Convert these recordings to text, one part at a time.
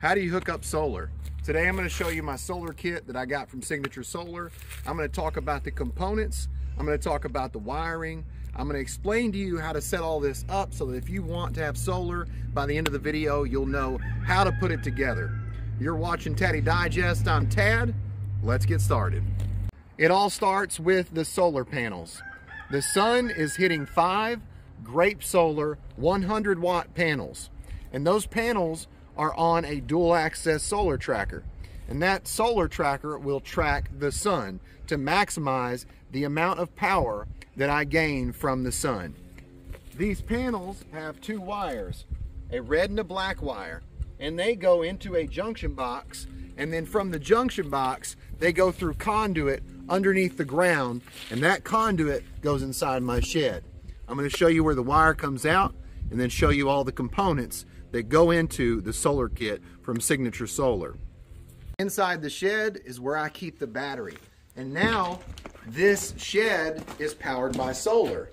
How do you hook up solar? Today I'm going to show you my solar kit that I got from Signature Solar. I'm going to talk about the components. I'm going to talk about the wiring. I'm going to explain to you how to set all this up so that if you want to have solar, by the end of the video, you'll know how to put it together. You're watching Taddy Digest. I'm Tad. Let's get started. It all starts with the solar panels. The sun is hitting five Grape Solar 100 watt panels. And those panels are on a dual axis solar tracker. And that solar tracker will track the sun to maximize the amount of power that I gain from the sun. These panels have two wires, a red and a black wire, and they go into a junction box. And then from the junction box, they go through conduit underneath the ground, and that conduit goes inside my shed. I'm gonna show you where the wire comes out and then show you all the components that go into the solar kit from Signature Solar. Inside the shed is where I keep the battery. And now this shed is powered by solar.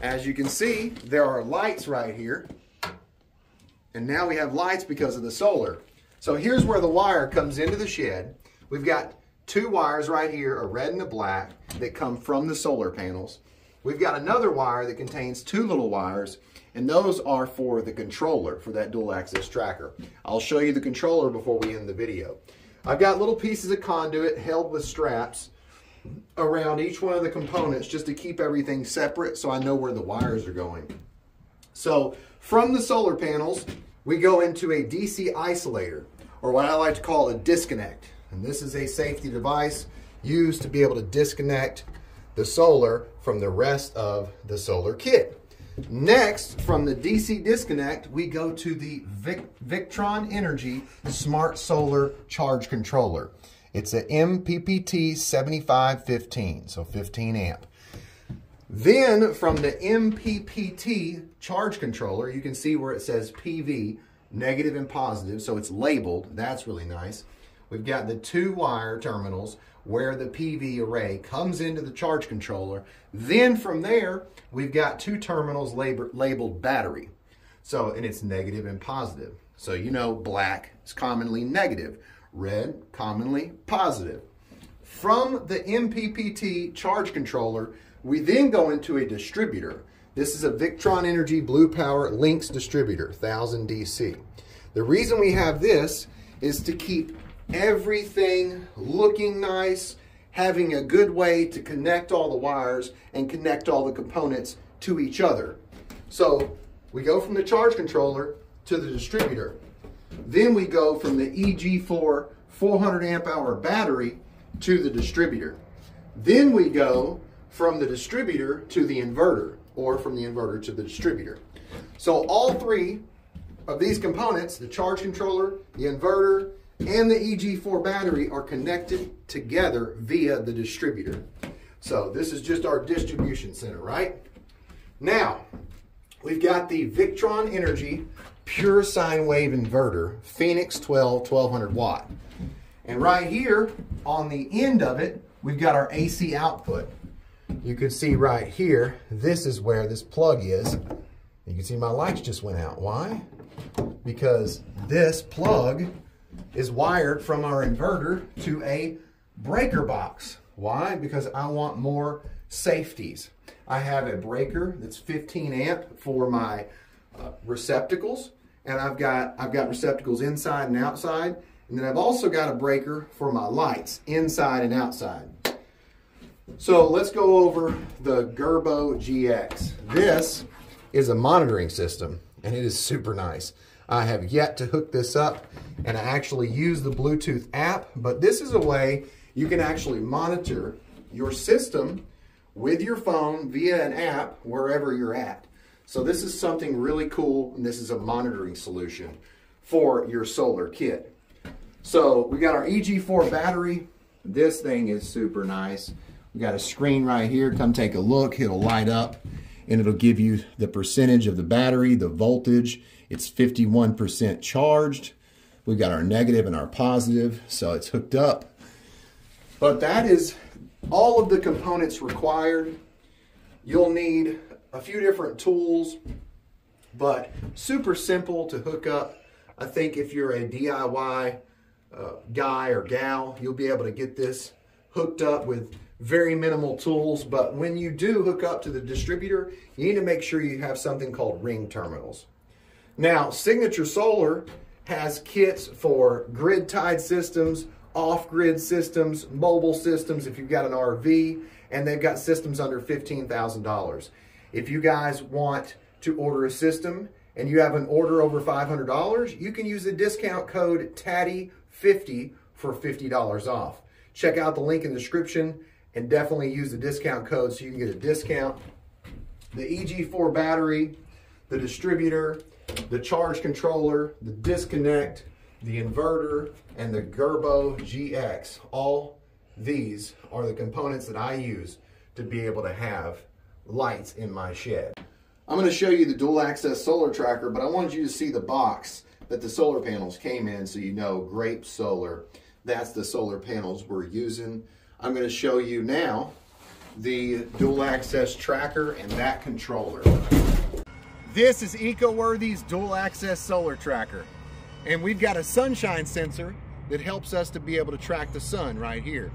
As you can see, there are lights right here. And now we have lights because of the solar. So here's where the wire comes into the shed. We've got two wires right here, a red and a black, that come from the solar panels. We've got another wire that contains two little wires, and those are for the controller for that dual axis tracker. I'll show you the controller before we end the video. I've got little pieces of conduit held with straps around each one of the components just to keep everything separate so I know where the wires are going. So from the solar panels, we go into a DC isolator, or what I like to call a disconnect. And this is a safety device used to be able to disconnect the solar from the rest of the solar kit. Next, from the DC disconnect, we go to the Vic Victron Energy Smart Solar Charge Controller. It's a MPPT 7515, so 15 amp. Then from the MPPT charge controller, you can see where it says PV, negative and positive, so it's labeled. That's really nice. We've got the two wire terminals where the PV array comes into the charge controller. Then from there, we've got two terminals lab labeled battery. So, and it's negative and positive. So you know black is commonly negative, red commonly positive. From the MPPT charge controller, we then go into a distributor. This is a Victron Energy Blue Power Lynx distributor, 1000 DC. The reason we have this is to keep everything looking nice, having a good way to connect all the wires and connect all the components to each other. So we go from the charge controller to the distributor. Then we go from the EG4 400 amp hour battery to the distributor. Then we go from the distributor to the inverter or from the inverter to the distributor. So all three of these components, the charge controller, the inverter, and the EG4 battery are connected together via the distributor. So this is just our distribution center, right? Now, we've got the Victron Energy Pure Sine Wave Inverter, Phoenix 12, 1200 watt. And right here on the end of it, we've got our AC output. You can see right here, this is where this plug is. You can see my lights just went out. Why? Because this plug is wired from our inverter to a breaker box. Why? Because I want more safeties. I have a breaker that's 15 amp for my uh, receptacles, and I've got I've got receptacles inside and outside, and then I've also got a breaker for my lights inside and outside. So let's go over the Cerbo GX. This is a monitoring system, and it is super nice. I have yet to hook this up and I actually use the Bluetooth app, but this is a way you can actually monitor your system with your phone via an app wherever you're at. So this is something really cool, and this is a monitoring solution for your solar kit. So we got our EG4 battery. This thing is super nice. We got a screen right here. Come take a look. It'll light up and it'll give you the percentage of the battery, the voltage. It's 51% charged. We've got our negative and our positive, so it's hooked up. But that is all of the components required. You'll need a few different tools, but super simple to hook up. I think if you're a DIY uh, guy or gal, you'll be able to get this hooked up with very minimal tools. But when you do hook up to the distributor, you need to make sure you have something called ring terminals. Now, Signature Solar has kits for grid tied systems, off grid systems, mobile systems if you've got an RV, and they've got systems under $15,000. If you guys want to order a system and you have an order over $500, you can use the discount code TADDY50 for $50 off. Check out the link in the description and definitely use the discount code so you can get a discount. The EG4 battery, the distributor, the charge controller, the disconnect, the inverter, and the Cerbo GX. All these are the components that I use to be able to have lights in my shed. I'm going to show you the dual axis solar tracker, but I wanted you to see the box that the solar panels came in so you know Grape Solar. That's the solar panels we're using. I'm going to show you now the dual axis tracker and that controller. This is EcoWorthy's dual axis solar tracker. And we've got a sunshine sensor that helps us to be able to track the sun right here.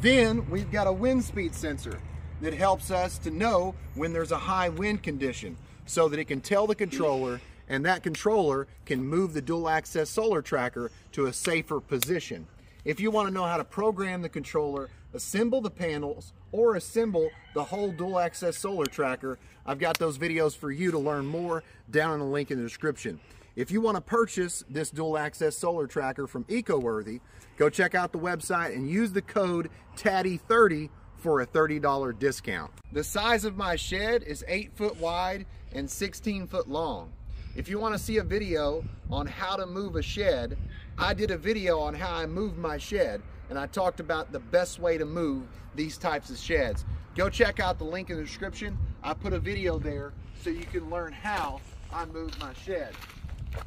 Then we've got a wind speed sensor that helps us to know when there's a high wind condition so that it can tell the controller and that controller can move the dual axis solar tracker to a safer position. If you want to know how to program the controller, assemble the panels, or assemble the whole dual axis solar tracker, I've got those videos for you to learn more down in the link in the description. If you want to purchase this dual axis solar tracker from EcoWorthy, go check out the website and use the code TADDY30 for a $30 discount. The size of my shed is 8 foot wide and 16 foot long. If you want to see a video on how to move a shed, I did a video on how I moved my shed and I talked about the best way to move these types of sheds. Go check out the link in the description. I put a video there so you can learn how I moved my shed.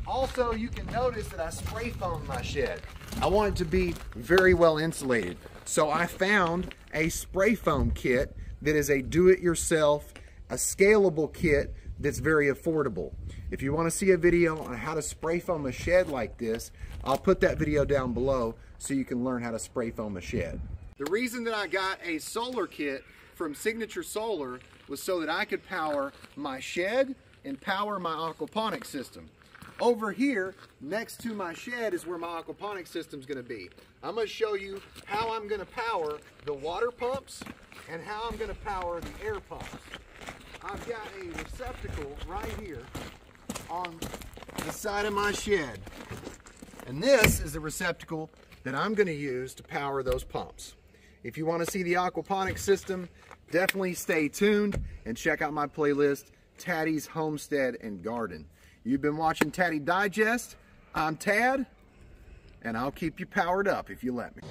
Also, you can notice that I spray foam my shed. I want it to be very well insulated. So I found a spray foam kit that is a do-it-yourself, a scalable kit that's very affordable. If you want to see a video on how to spray foam a shed like this, I'll put that video down below so you can learn how to spray foam a shed. The reason that I got a solar kit from Signature Solar was so that I could power my shed and power my aquaponics system. Over here, next to my shed, is where my aquaponics system is going to be. I'm going to show you how I'm going to power the water pumps and how I'm going to power the air pumps. I've got a receptacle right here on the side of my shed. And this is the receptacle that I'm going to use to power those pumps. If you want to see the aquaponics system, definitely stay tuned and check out my playlist, Taddy's Homestead and Garden. You've been watching Taddy Digest. I'm Tad, and I'll keep you powered up if you let me.